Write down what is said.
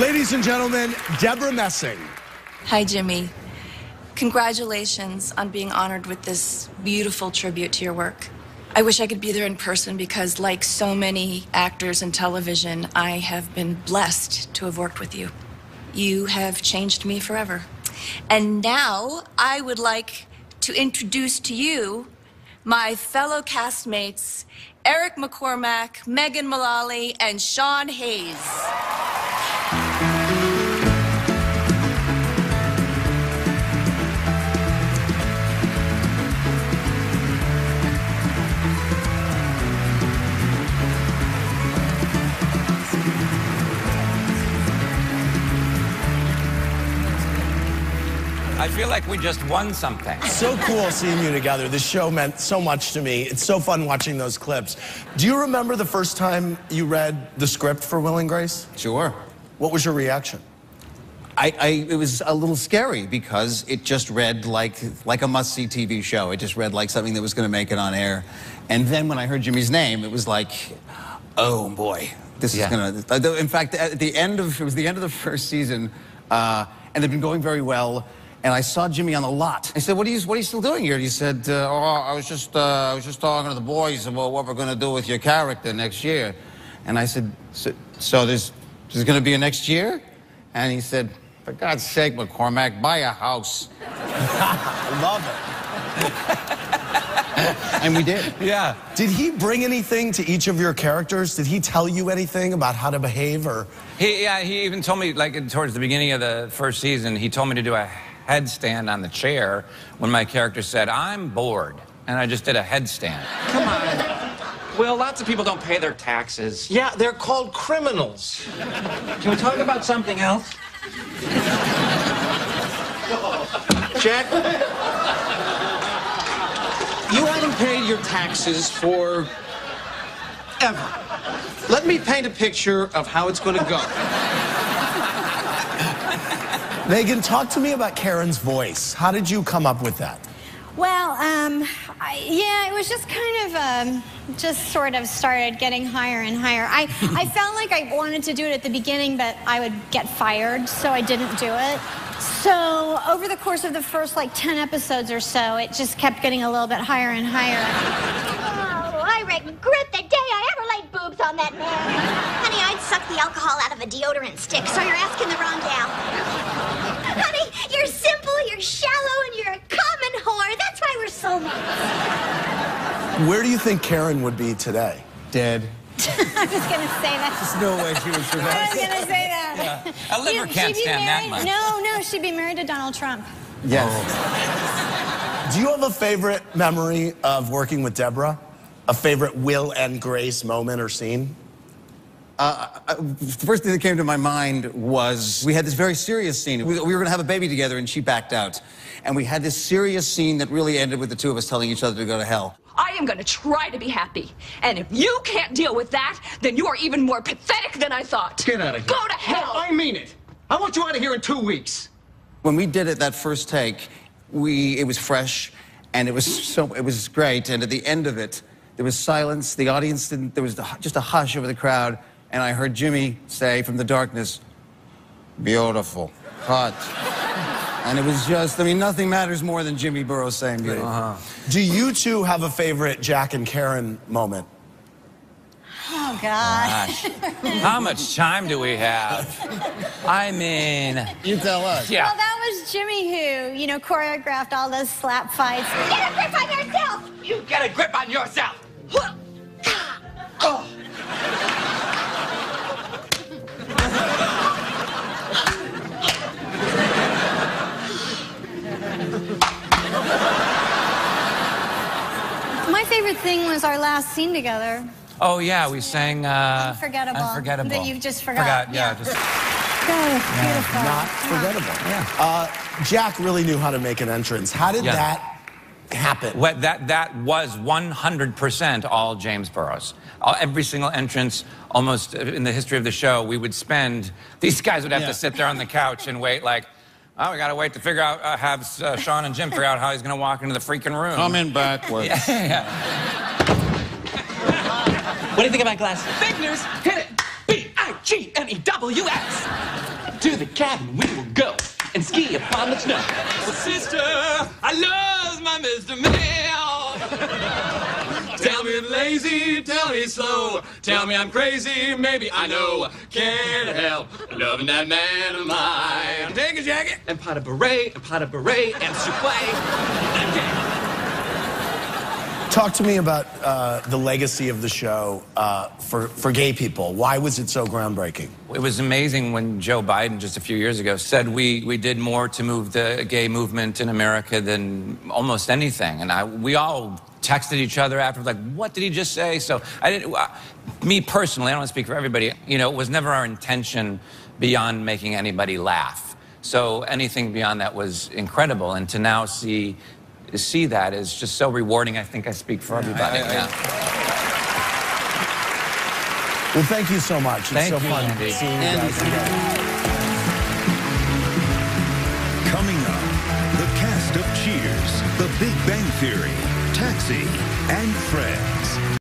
Ladies and gentlemen, Debra Messing. Hi, Jimmy. Congratulations on being honored with this beautiful tribute to your work. I wish I could be there in person because, like so many actors in television, I have been blessed to have worked with you. You have changed me forever. And now I would like to introduce to you my fellow castmates, Eric McCormack, Megan Mullally, and Sean Hayes. I feel like we just won something. So cool seeing you together. This show meant so much to me. It's so fun watching those clips. Do you remember the first time you read the script for Will and Grace? Sure. What was your reaction? I, I, it was a little scary because it just read like, like a must-see TV show. It just read like something that was going to make it on air. And then when I heard Jimmy's name, it was like, oh boy, this Yeah. is going to. In fact, at the end of it was the end of the first season, uh, and it had been going very well. And I saw Jimmy on the lot. I said, "What are you What are you still doing here?" He said, uh, "Oh, I was just uh, I was just talking to the boys about what we're going to do with your character next year." And I said, "So, so there's there's going to be a next year?" And he said, "For God's sake, McCormack, buy a house." I love it. And we did. Yeah. Did he bring anything to each of your characters? Did he tell you anything about how to behave or He, yeah, he even told me, like, towards the beginning of the first season, he told me to do a headstand on the chair when my character said, I'm bored. And I just did a headstand. Come on. Will, lots of people don't pay their taxes. Yeah, they're called criminals. Can we talk about something else? Jack, you haven't paid your taxes for ever. Let me paint a picture of how it's going to go. Megan, talk to me about Karen's voice. How did you come up with that? Well, um, I, yeah, it was just kind of, um, just sort of started getting higher and higher. I, I felt like I wanted to do it at the beginning, but I would get fired, so I didn't do it. So over the course of the first like 10 episodes or so, it just kept getting a little bit higher and higher. Oh, I regret the day I ever laid boobs on that man. Honey, I'd suck the alcohol out of a deodorant stick, so you're asking the wrong gal. Honey, you're shallow, and you're a common whore. That's why we're soulmates. Where do you think Karen would be today? Dead. I was just gonna say that. There's no way she would I survive. was gonna say that. A liver She'd- can't she'd be stand that much. No, no, she'd be married to Donald Trump. Yes. Oh. Do you have a favorite memory of working with Debra? A favorite Will and Grace moment or scene? Uh, uh, the first thing that came to my mind was we had this very serious scene. We, we were going to have a baby together, and she backed out. And we had this serious scene that really ended with the two of us telling each other to go to hell. I am going to try to be happy. And if you can't deal with that, then you are even more pathetic than I thought. Get out of here. Go to hell. No, I mean it. I want you out of here in two weeks. When we did it that first take, we it was fresh, and it was so it was great. And at the end of it, there was silence. The audience didn't. There was just a hush over the crowd, and I heard Jimmy say from the darkness, "Beautiful, hot." And it was just, I mean, nothing matters more than Jimmy Burrows saying beautiful. Uh-huh. Do you two have a favorite Jack and Karen moment? Oh God. Gosh. How much time do we have? I mean, You tell us. yeah. Well, that was Jimmy who, you know, choreographed all those slap fights. Get a grip on yourself. You get a grip on yourself. My ah. oh. Favorite thing was our last scene together. Oh, yeah, we sang uh, Unforgettable. Unforgettable. That you just forgot. yeah. Yeah. Just, That was beautiful. Not forgettable. Uh, Jack really knew how to make an entrance. How did Yeah. that happen? what, that, that was 100% all James Burrows. All, every single entrance, almost in the history of the show, we would spend, these guys would have Yeah. to sit there on the couch and wait like, oh, we got to wait to figure out, uh, have uh, Sean and Jim figure out how he's going to walk into the freaking room. Come in backwards. What do you think about glasses? Fake news. Hit it. B I G N E W S. to the cabin we will go and ski upon the snow. Oh, sister, I love my Mr. Mail. Tell me I'm lazy, tell me slow. Tell me I'm crazy, maybe I know. Can't help loving that man of mine. Take a jacket. And pot of beret, and pot of beret, and souffle. Talk to me about uh, the legacy of the show uh, for, for gay people. Why was it so groundbreaking? It was amazing when Joe Biden just a few years ago said we, we did more to move the gay movement in America than almost anything. And I, we all texted each other after, like, what did he just say? So I didn't, uh, me personally, I don't want to speak for everybody, you know, it was never our intention beyond making anybody laugh. So anything beyond that was incredible. And to now see, see that is just so rewarding. I think I speak for everybody. I- I- yeah. Well, thank you so much. It's Thank so you, fun Andy. seeing you Andy, guys again. Coming up, the cast of Cheers, The Big Bang Theory, Taxi, and Friends.